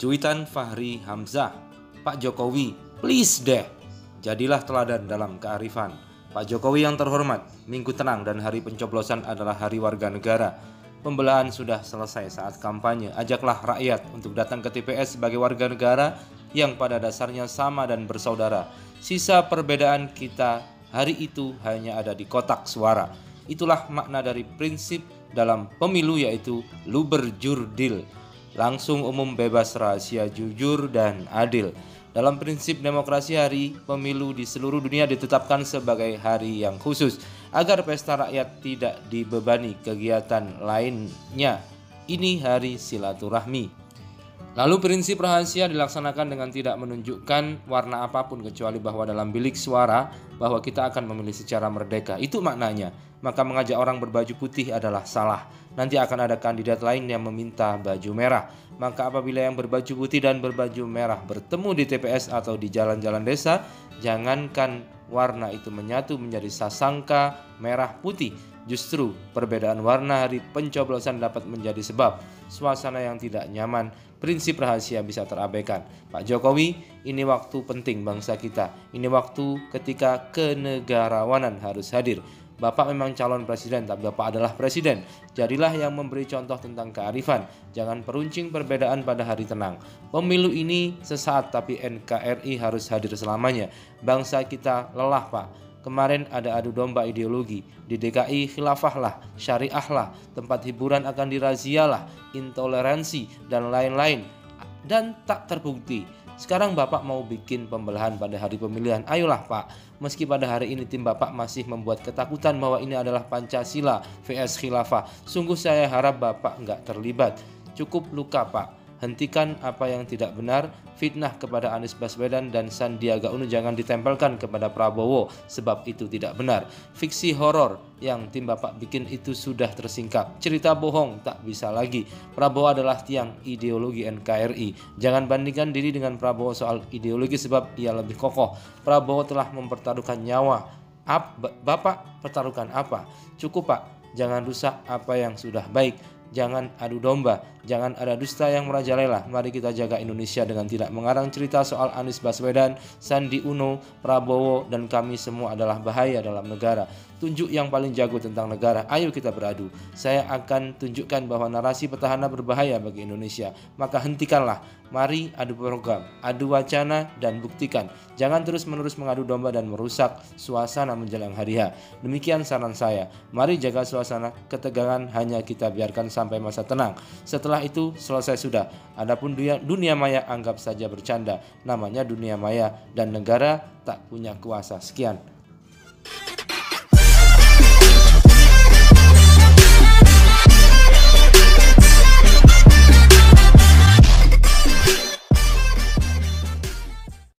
Cuitan Fahri Hamzah, Pak Jokowi, please deh, jadilah teladan dalam kearifan. Pak Jokowi yang terhormat, minggu tenang dan hari pencoblosan adalah hari warga negara. Pembelahan sudah selesai saat kampanye. Ajaklah rakyat untuk datang ke TPS sebagai warga negara yang pada dasarnya sama dan bersaudara. Sisa perbedaan kita hari itu hanya ada di kotak suara. Itulah makna dari prinsip dalam pemilu yaitu luber jurdil langsung umum bebas rahasia jujur dan adil. Dalam prinsip demokrasi hari pemilu di seluruh dunia ditetapkan sebagai hari yang khusus agar pesta rakyat tidak dibebani kegiatan lainnya. Ini hari silaturahmi. Lalu prinsip rahasia dilaksanakan dengan tidak menunjukkan warna apa pun kecuali bahwa dalam bilik suara bahwa kita akan memilih secara merdeka. Itu maknanya. Maka mengajak orang berbaju putih adalah salah. Nanti akan ada kandidat lain yang meminta baju merah. Maka apabila yang berbaju putih dan berbaju merah bertemu di TPS atau di jalan-jalan desa, jangankan warna itu menyatu menjadi sasangka merah putih. Justru perbedaan warna hari pencoblosan dapat menjadi sebab suasana yang tidak nyaman, prinsip rahasia bisa terabaikan. Pak Jokowi, ini waktu penting bangsa kita. Ini waktu ketika kenegarawanan harus hadir. Bapak memang calon presiden, tapi Bapak adalah presiden. Jadilah yang memberi contoh tentang kearifan. Jangan peruncing perbedaan pada hari tenang. Pemilu ini sesaat, tapi NKRI harus hadir selamanya. Bangsa kita lelah, Pak. Kemarin ada adu domba ideologi. Di DKI khilafah lah, syariah lah, tempat hiburan akan dirazia lah, intoleransi, dan lain-lain. Dan tak terbukti sekarang Bapak mau bikin pembelahan pada hari pemilihan. Ayolah Pak, meski pada hari ini tim Bapak masih membuat ketakutan bahwa ini adalah Pancasila vs Khilafah. Sungguh saya harap Bapak nggak terlibat. Cukup luka Pak, Hentikan apa yang tidak benar, fitnah kepada Anies Baswedan dan Sandiaga Uno jangan ditempelkan kepada Prabowo sebab itu tidak benar. Fiksi horor yang tim Bapak bikin itu sudah tersingkap. Cerita bohong tak bisa lagi. Prabowo adalah tiang ideologi NKRI. Jangan bandingkan diri dengan Prabowo soal ideologi sebab ia lebih kokoh. Prabowo telah mempertaruhkan nyawa. Ap, Bapak pertaruhkan apa? Cukup Pak, jangan rusak apa yang sudah baik jangan adu domba, jangan ada dusta yang merajalela. Mari kita jaga Indonesia dengan tidak mengarang cerita soal Anies Baswedan, Sandi Uno, Prabowo, dan kami semua adalah bahaya dalam negara. Tunjuk yang paling jago tentang negara, ayo kita beradu. Saya akan tunjukkan bahwa narasi petahana berbahaya bagi Indonesia. Maka hentikanlah, mari adu program, adu wacana, dan buktikan. Jangan terus-menerus mengadu domba dan merusak suasana menjelang hari H. Demikian saran saya. Mari jaga suasana, ketegangan hanya kita biarkan sampai masa tenang. Setelah itu selesai sudah. Adapun dunia, dunia maya anggap saja bercanda. Namanya dunia maya dan negara tak punya kuasa. Sekian.